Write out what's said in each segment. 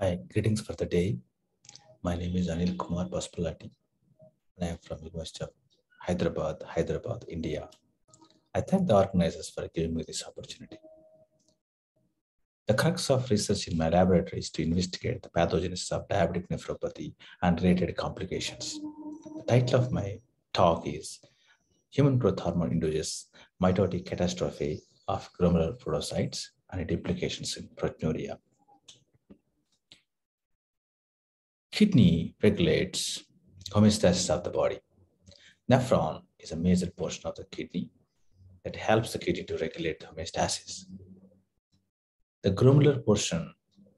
Hi, greetings for the day. My name is Anil Kumar Pasupulati, and I am from University of Hyderabad, Hyderabad, India. I thank the organizers for giving me this opportunity. The crux of research in my laboratory is to investigate the pathogenesis of diabetic nephropathy and related complications. The title of my talk is Human Growth Hormone Induces Mitotic Catastrophe of Glomerular Podocytes and its implications in proteinuria. Kidney regulates homeostasis of the body. Nephron is a major portion of the kidney that helps the kidney to regulate homeostasis. The glomerular portion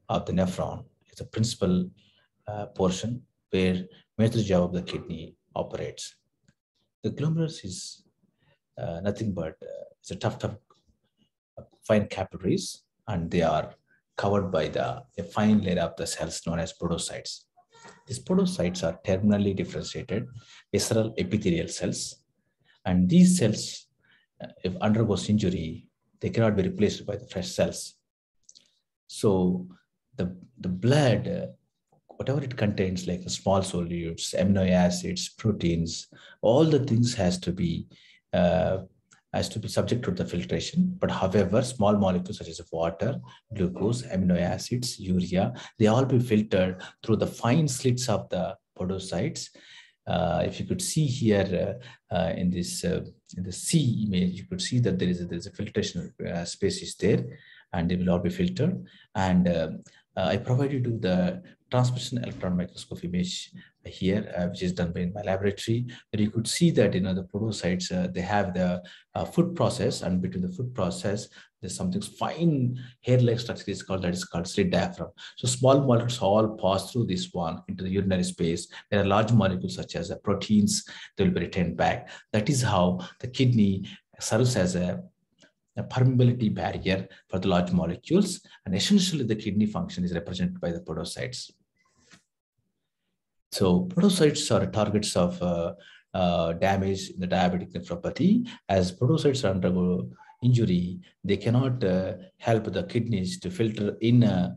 of the nephron is the principal uh, portion where major job of the kidney operates. The glomerulus is uh, nothing but uh, it's a tuft of fine capillaries and they are covered by the a fine layer of the cells known as podocytes. These podocytes are terminally differentiated visceral epithelial cells, and these cells, uh, if undergoes injury, they cannot be replaced by the fresh cells. So the, the blood, uh, whatever it contains, like the small solutes, amino acids, proteins, all the things has to be uh, has to be subject to the filtration. But however, small molecules such as water, glucose, amino acids, urea, they all be filtered through the fine slits of the podocytes. Uh, if you could see here uh, uh, in this uh, in the C image, you could see that there is a, there is a filtration uh, spaces there, and they will all be filtered. And uh, I provided you the transmission electron microscope image here, uh, which is done by in my laboratory, you could see that you know the podocytes uh, they have the uh, foot process, and between the foot process, there's something fine hair-like structure is called that is called slit diaphragm. So small molecules all pass through this one into the urinary space. There are large molecules such as the proteins they will be retained back. That is how the kidney serves as a a permeability barrier for the large molecules, and essentially the kidney function is represented by the podocytes. So podocytes are targets of uh, uh, damage in the diabetic nephropathy. As podocytes undergo injury, they cannot uh, help the kidneys to filter in uh,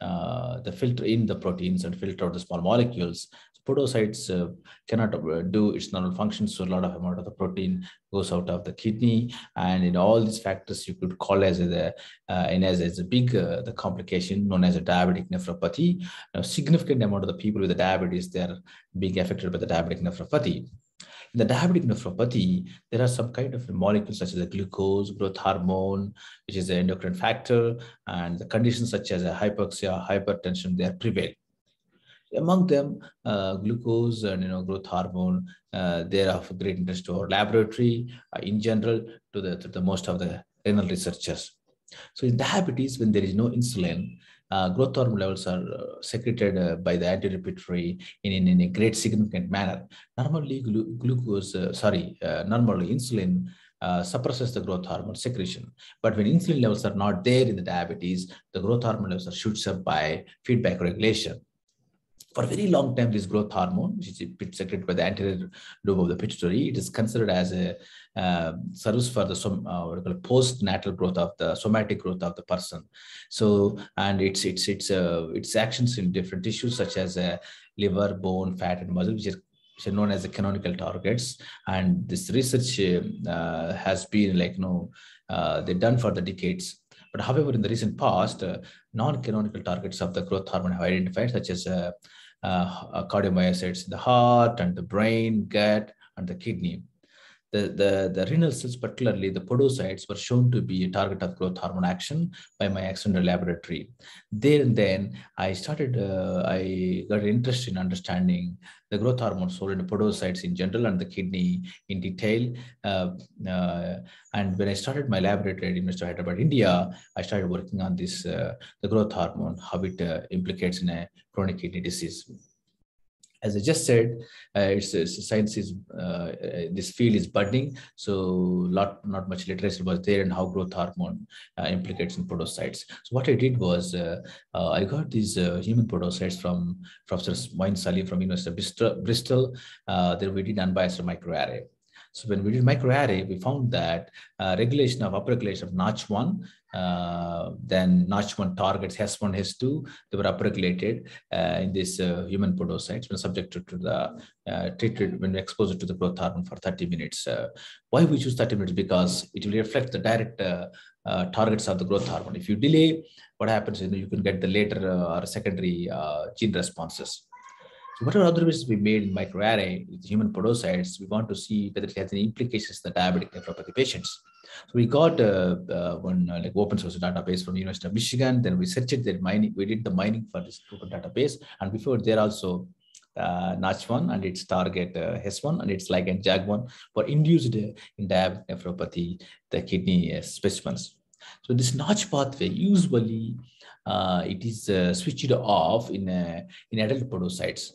uh, the filter in the proteins and filter out the small molecules. Podocytes uh, cannot uh, do its normal functions, so a lot of amount of the protein goes out of the kidney, and in all these factors, you could call as a uh, in as, as a big uh, the complication known as a diabetic nephropathy. A significant amount of the people with the diabetes they are being affected by the diabetic nephropathy. In the diabetic nephropathy, there are some kind of molecules such as the glucose, growth hormone, which is an endocrine factor, and the conditions such as a hypoxia, hypertension, they are prevail. Among them, uh, glucose and you know growth hormone, uh, they are of great interest to our laboratory uh, in general to the to the most of the renal researchers. So in diabetes, when there is no insulin, uh, growth hormone levels are uh, secreted uh, by the anterior pituitary in, in, in, a great significant manner. Normally, glu glucose, sorry, normally insulin suppresses the growth hormone secretion. But when insulin levels are not there in the diabetes, the growth hormone levels are shoots up by feedback regulation. For a very long time, this growth hormone, which is secreted by the anterior lobe of the pituitary, it is considered as a uh, serves for the uh, post-natal growth of the somatic growth of the person. So, and it's it's it's uh, its actions in different tissues such as uh, liver, bone, fat, and muscle, which is which are known as the canonical targets. And this research uh, has been like you know uh, they're done for the decades. But however, in the recent past, uh, non-canonical targets of the growth hormone have identified, such as uh, Uh, uh, cardiomyocytes in the heart and the brain, gut, and the kidney. The, the, the renal cells, particularly the podocytes, were shown to be a target of growth hormone action by my external laboratory. There and then, I started, uh, I got interest in understanding the growth hormone role in the podocytes in general and the kidney in detail. Uh, uh, and when I started my laboratory at University of Hyderabad, India, I started working on this, uh, the growth hormone, how it uh, implicates in a chronic kidney disease as I just said, uh, it's, it's, science is uh, this field is budding, so lot not much literature was there and how growth hormone uh, implicates in podocytes. So what I did was uh, uh, I got these uh, human podocytes from Professor Moin Saleem from University of Bristol. Then we did unbiased microarray. So when we did microarray, we found that uh, regulation of upregulation of Notch1 uh, then Notch1 targets H1, H2, they were upregulated uh, in these uh, human podocytes when subjected to the uh, treated when exposed to the growth hormone for 30 minutes. Uh, why we choose 30 minutes? Because it will reflect the direct targets of the growth hormone. If you delay, what happens is you, can get the later or secondary gene responses. So what are other observations we made in microarray with human podocytes? We want to see whether it has any implications in the diabetic nephropathy patients. So we got uh, uh, one uh, like open source database from the University of Michigan. Then we searched their mining. We did the mining for this open database, and before there also uh, Notch1 and its target uh, H1 and its ligand JAG1 were induced in diabetic nephropathy, the kidney uh, specimens. So this Notch pathway usually uh, it is uh, switched off in uh, in adult podocytes.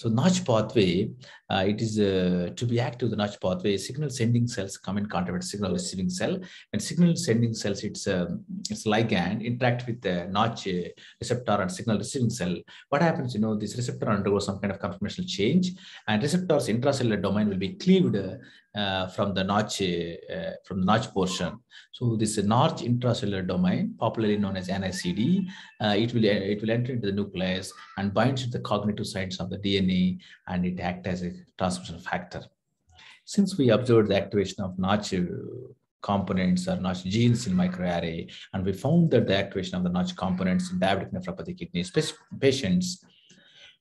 So Notch pathway, uh, it is uh, to be active, the Notch pathway, signal sending cells come in contact with signal receiving cell. And signal sending cells, it's, um, it's ligand interact with the Notch uh, receptor and signal receiving cell. What happens, you know, this receptor undergoes some kind of conformational change and receptors intracellular domain will be cleaved uh, from the notch uh, from the notch portion. So this notch intracellular domain, popularly known as NICD, uh, it will it will enter into the nucleus and binds to the cognate sites of the DNA, and it acts as a transcription factor. Since we observed the activation of notch components or notch genes in microarray, and we found that the activation of the notch components in diabetic nephropathy kidney patients,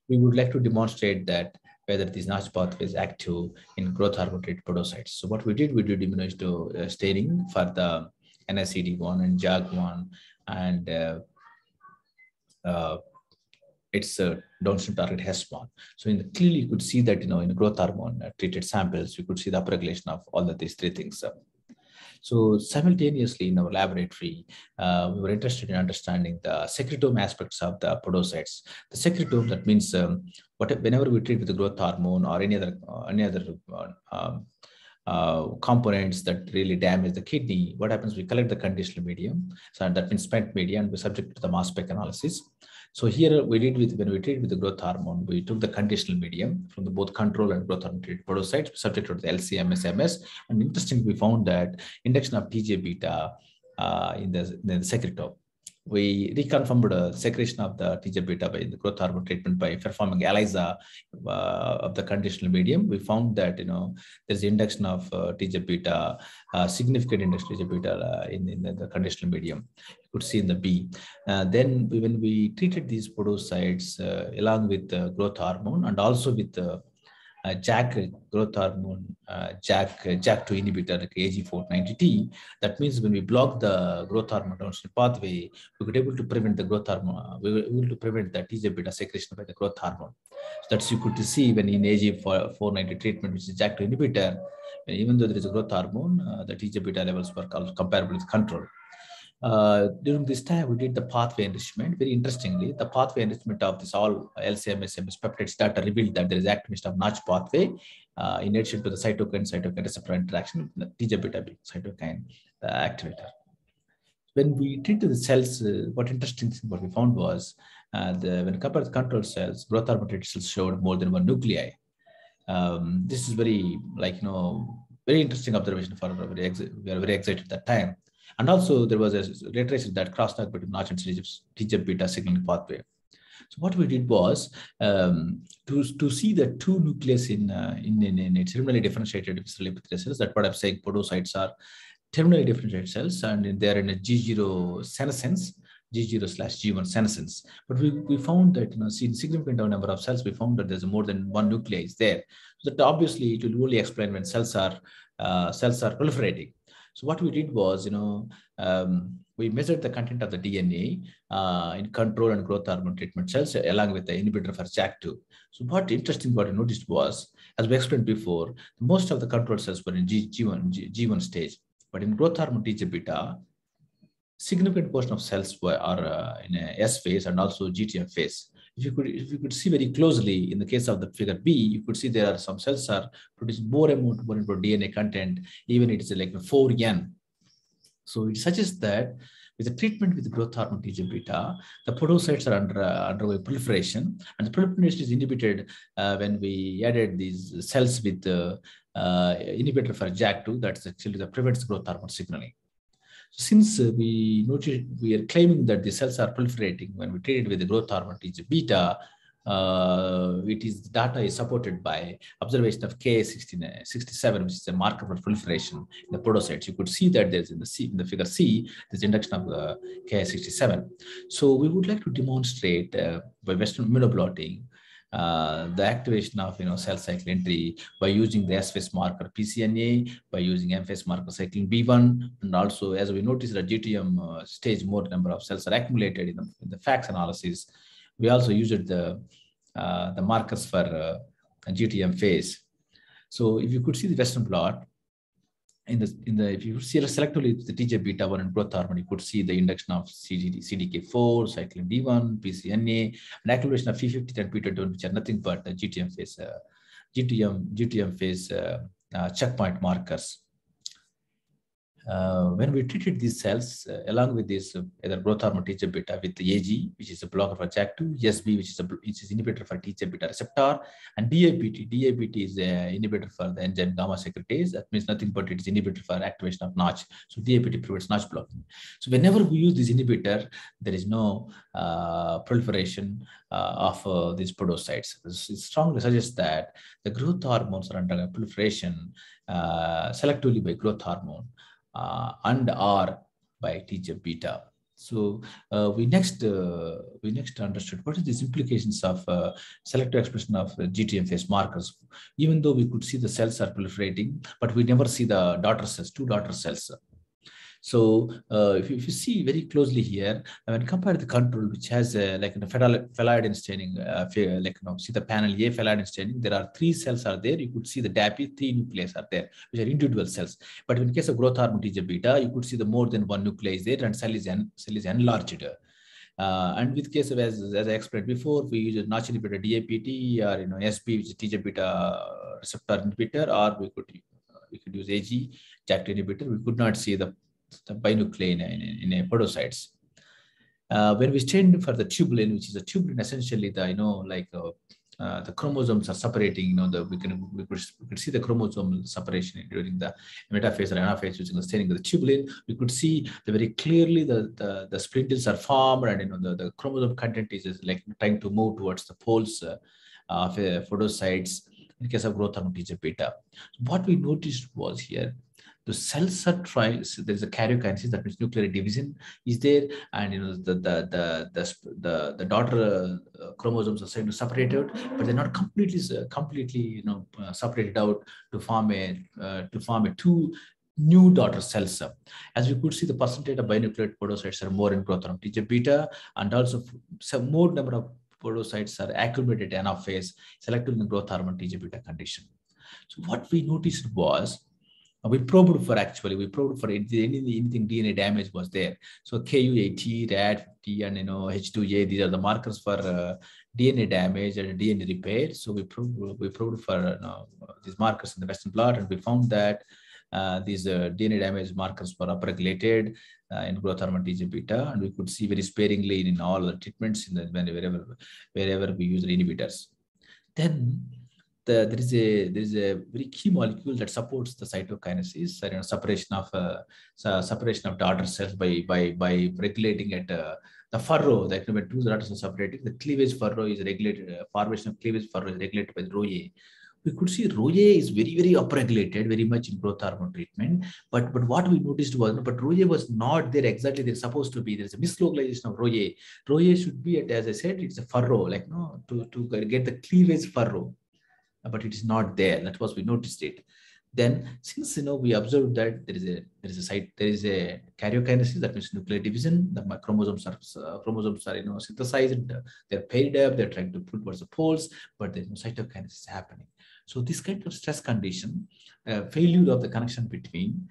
we would like to demonstrate that whether these Notch pathways active in growth hormone treated podocytes. So what we did, we did immunostaining uh, for the NICD1 and JAG1 and uh, uh, its uh, downstream target H1. So in the, clearly you could see that, you know, in growth hormone uh, treated samples, you could see the upregulation of all of these three things. Simultaneously in our laboratory, uh, we were interested in understanding the secretome aspects of the podocytes. The secretome, that means um, what, whenever we treat with the growth hormone or any other, uh, any other uh, um, uh, components that really damage the kidney, what happens, we collect the conditional medium, so that means spent medium, and we subject to the mass spec analysis. So here we did with, when we treated with the growth hormone, we took the conditional medium from the both control and growth hormone treated podocytes, subjected to the LCMS, And interestingly, we found that induction of TGF beta uh, in the, in the secretome we reconfirmed the secretion of the TGF beta by the growth hormone treatment by performing ELISA uh, of the conditional medium. We found that you know there's induction of uh, TGF beta, uh, significant induction of TGF beta uh, in, in the, the, conditional medium. You could see in the B. Uh, then when we treated these podocytes uh, along with growth hormone and also with uh, JAK growth hormone, uh, JAK, JAK2 inhibitor like AG490T. That means when we block the growth hormone downstream pathway, we could able to prevent the growth hormone, we were able to prevent the TGF beta secretion by the growth hormone. So that's you could see when in AG490 treatment, which is JAK2 inhibitor, even though there is a growth hormone, uh, the TGF beta levels were comparable with control. Uh, during this time, we did the pathway enrichment. Very interestingly, the pathway enrichment of this all LCMS peptides data revealed that there is activation of Notch pathway uh, in addition to the cytokine-cytokine receptor interaction, the TGF-beta cytokine uh, activator. When we treated the cells, uh, what interesting thing what we found was uh, the, when compared to control cells, growth hormone cells showed more than one nuclei. Um, this is very like you know very interesting observation for very we are very excited at that time and also there was a reiteration that crosstalk between Notch and TGF beta signaling pathway. So what we did was um, to, to see the two nucleus in, uh, in, in, in terminally differentiated visceral epithelial cells, that what I'm saying podocytes are terminally differentiated cells and they're in a G0 senescence, G0 slash G1 senescence. But we, we found that, you know, see significant number of cells, we found that there's more than one nuclei is there. So that obviously it will only explain when cells are, uh, cells are proliferating. So what we did was, you know, um, we measured the content of the DNA uh, in control and growth hormone treatment cells along with the inhibitor for JAK2. So what interesting what I noticed was, as we explained before, most of the control cells were in G, G1, G, G1 stage, but in growth hormone TGF beta, significant portion of cells were are uh, in a S phase and also G2M phase you could if you could see very closely in the case of the figure B, you could see there are some cells are producing more and more and more DNA content, even it is like a 4N. So it suggests that with the treatment with growth hormone TGF beta, the podocytes are under uh, undergoing proliferation, and the proliferation is inhibited uh, when we added these cells with the uh, inhibitor for JAK2. That's actually that prevents growth hormone signaling. Since uh, we noticed, we are claiming that the cells are proliferating when we treat it with the growth hormone TGF beta, uh, it is the data is supported by observation of Ki67, which is a marker for proliferation in the podocytes. You could see that there's in the C, in the figure C, there's induction of the Ki67. So we would like to demonstrate uh, by Western immunoblotting uh, the activation of you know cell cycle entry by using the S phase marker PCNA, by using M phase marker cyclin B1, and also as we noticed the G2M uh, stage more number of cells are accumulated in the, in the FACS analysis. We also used the uh, the markers for uh, G2M phase. So if you could see the Western blot, in the in the if you see selectively the TGF beta 1 and growth hormone, you could see the induction of CGD, CDK4, cyclin D1, PCNA, and activation of P50 and P21, which are nothing but the G2M phase, uh, G2M G2M phase uh, uh, checkpoint markers uh, when we treated these cells uh, along with this uh, either growth hormone TGF beta with AG, which is a blocker for JAK2, SB, which is a which is inhibitor for TGF beta receptor, and DAPT. DAPT is an inhibitor for the enzyme gamma secretase. That means nothing but it is inhibitor for activation of Notch. So DAPT prevents Notch blocking. So whenever we use this inhibitor, there is no uh, proliferation uh, of uh, these podocytes. This strongly suggests that the growth hormones are under proliferation selectively by growth hormone and R by TGF beta. So uh, we next uh, we next understood what are these implications of uh, selective expression of uh, G2M phase markers. Even though we could see the cells are proliferating, but we never see the daughter cells, two daughter cells. So uh, if, you, if, you, see very closely here, when compared to the control, which has uh, like a phalloidin staining, uh, like you know, see the panel A phalloidin staining, there are three cells are there. You could see the DAPI, three nuclei are there, which are individual cells. But in case of growth hormone TGF beta, you could see the more than one nuclei is there and cell is, en cell is enlarged. Uh, and with case of as, as I explained before, we use a notch inhibitor DAPT or you know SB, which is TGF beta receptor inhibitor, or we could we could use AG, JAK2 inhibitor. We could not see the the binuclein in, in, in podocytes. Uh, when we stand for the tubulin, which is a tubulin, essentially the you know like uh, uh, the chromosomes are separating. You know, the we can we could, we could see the chromosome separation during the metaphase or anaphase using the staining of the tubulin. We could see the very clearly the the, the splinters are formed, and you know the, the chromosome content is, is like trying to move towards the poles uh, of uh, podocytes in case of growth hormone TGF beta. What we noticed was here the cells are trying so there's a karyokinesis that means nuclear division is there and you know the the the the, the, the daughter uh, chromosomes are starting to separate out but they're not completely uh, completely you know uh, separated out to form a uh, to form a two new daughter cells. As we could see, the percentage of binucleate podocytes are more in growth hormone TGF beta, and also some more number of podocytes are accumulated in phase, selected in growth hormone TGF beta condition. So what we noticed was we probed for actually, we probed for anything, anything DNA damage was there. So KUAT, RAD50, and you know H2A, these are the markers for uh, DNA damage and DNA repair. So we probed, we probed for you know, these markers in the Western blot, and we found that uh, these uh, DNA damage markers were upregulated uh, in growth hormone TGF beta, and we could see very sparingly in all the treatments in the wherever wherever we use the inhibitors. Then the, there is a there is a very key molecule that supports the cytokinesis, you know, separation of uh, separation of daughter cells by by by regulating at uh, the furrow. That when two daughters are separated, the cleavage furrow is regulated. Uh, formation of cleavage furrow is regulated by the RhoA. We could see RhoA is very very upregulated, very much in growth hormone treatment. But but what we noticed was, but RhoA was not there exactly. They're supposed to be. There's a mislocalization of RhoA. RhoA should be at, as I said, it's a furrow, like no, to to get the cleavage furrow but it is not there. That was we noticed it. Then, since you know we observed that there is a there is a site there is a karyokinesis that means nuclear division. The chromosomes are uh, chromosomes are you know synthesized. They're paired up. They're trying to pull towards the poles, but there's no cytokinesis happening. So this kind of stress condition, uh, failure of the connection between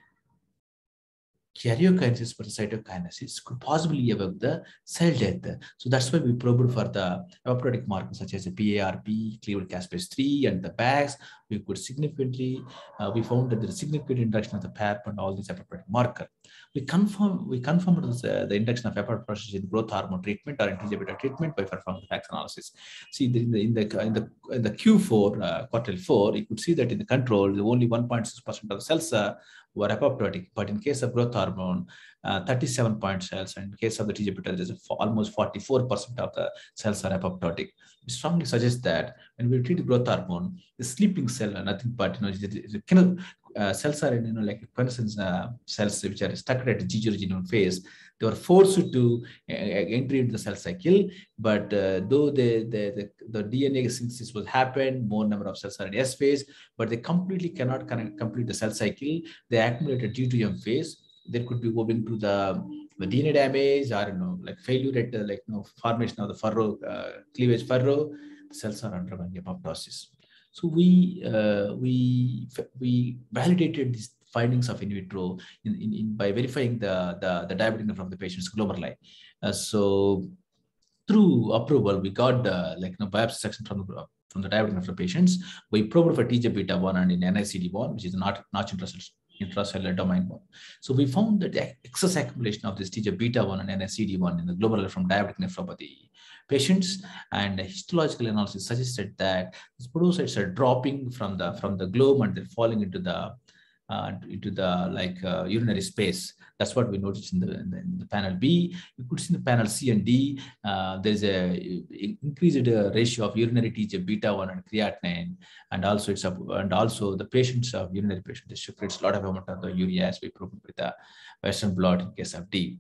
karyokinesis cytokinesis could possibly evoke the cell death. So that's why we probed for the apoptotic markers such as the PARP, cleavable caspase 3, and the BAX. We could significantly, uh, we found that there is significant induction of the PARP and all these apoptotic marker. We confirm we confirmed the, the induction of apoptosis in growth hormone treatment or anti treatment by performing the FACS analysis. See in the in the in the, in the Q4 uh, quartile four, you could see that in the control, only 1.6 percent of the cells uh, were apoptotic, but in case of growth hormone, uh, 37 point cells, and in case of the TGF beta, there's almost 44 percent of the cells are apoptotic. We strongly suggest that when we treat growth hormone, the sleeping cell, nothing but you know, the, the, uh, cells are in, you know, like quiescent uh, cells which are stuck at the G0 phase. They were forced to uh, enter into the cell cycle, but uh, though the, the, the, the, DNA synthesis was happened, more number of cells are in S phase, but they completely cannot connect, complete the cell cycle. They accumulate a G2M phase. There could be moving to the, the DNA damage or you know, like failure at the, like you know, formation of the furrow, uh, cleavage furrow. Cells are undergoing apoptosis. So we uh, we we validated these findings of in vitro in, in, in by verifying the, the, the diabetic from the patient's glomeruli. Uh, so through approval, we got the like you know, biopsy section from the from the diabetic the patients. We probed for TGF beta 1 and in NICD1, which is not not intracellular, intracellular domain one. So we found that the excess accumulation of this TGF beta 1 and NICD1 in the glomerular from diabetic nephropathy patients and histological analysis suggested that these podocytes are dropping from the from the globe and they're falling into the uh, into the like uh, urinary space. That's what we noticed in the, in the, in the, panel B. You could see in the panel C and D, uh, there's a increased uh, ratio of urinary TGF beta 1 and creatinine, and also it's up, and also the patients of urinary patients, they secretes a lot of amount of the urea as we proved with the Western blot in case of D.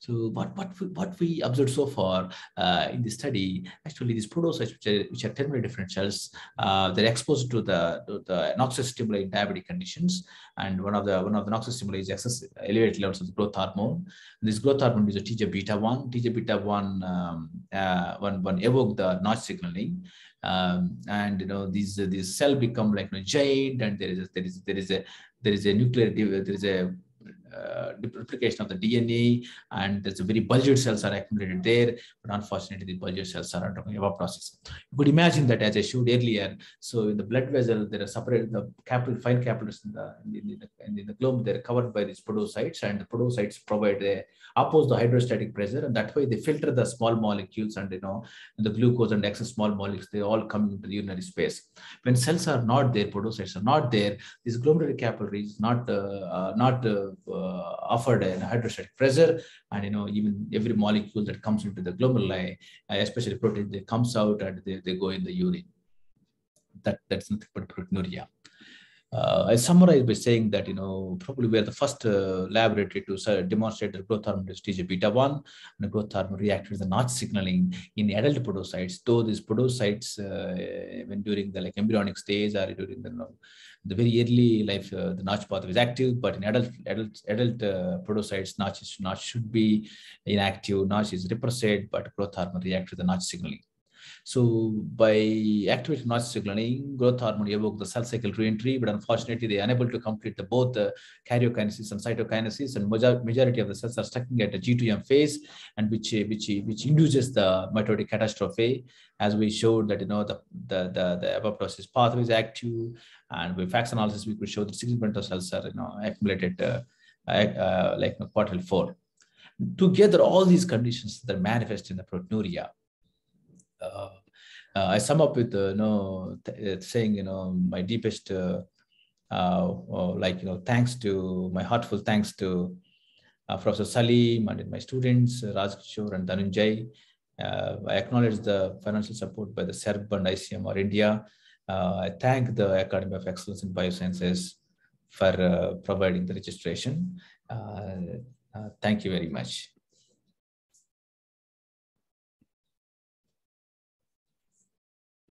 So what what we, what we observed so far uh, in the study, actually these podocytes, which are, which are terminally different cells, uh, they're exposed to the to the noxious stimuli in diabetic conditions, and one of the one of the noxious stimuli is excess elevated levels of growth hormone. This growth hormone is a TGF beta one. TGF beta one um, uh, one one evoke the notch signaling. Um, and you know these these cell become like you know, giant and there is a, there is there is a there is a nuclear there is a uh, replication of the DNA, and there's a very bulged cells are accumulated there. But unfortunately, the bulged cells are undergoing process. You could imagine that, as I showed earlier. So in the blood vessel, there are separate the capillary fine capillaries in the in the, in the, the globe. They're covered by these podocytes, and the podocytes provide a oppose the hydrostatic pressure, and that way they filter the small molecules and you know the glucose and excess small molecules. They all come into the urinary space. When cells are not there, podocytes are not there. these glomerular capillaries not uh, uh, not uh, offered a hydrostatic pressure, and you know even every molecule that comes into the glomeruli, uh, especially protein, they comes out and they, they go in the urine. That that's nothing but proteinuria. Uh, I summarize by saying that, you know, probably we are the first uh, laboratory to demonstrate that growth hormone is TGF beta 1 and growth hormone with the notch signaling in adult podocytes, though these podocytes, uh, when during the like embryonic stage or during the, the very early life, uh, the notch pathway is active, but in adult adult adult uh, podocytes, notch, is, notch should be inactive, notch is repressed, but growth hormone reacts with the notch signaling. So by activating notch signaling, growth hormone evoke the cell cycle reentry, but unfortunately they are unable to complete the, both the karyokinesis and cytokinesis, and majority of the cells are stuck at the G2M phase, and which which which induces the mitotic catastrophe. As we showed that you know the the the, the apoptosis pathway is active, and with FACS analysis we could show that 60% of cells are you know accumulated uh, uh, like you know, quartile four. Together, all these conditions that manifest in the proteinuria uh, uh, Uh, uh, I sum up with uh, you know uh, saying you know my deepest like you know thanks to my heartfelt thanks to Professor Saleem and my students Raj Kishore and Dhananjay. I acknowledge the financial support by the SERB and ICMR India. I thank the Academy of Excellence in Biosciences for providing the registration. thank you very much.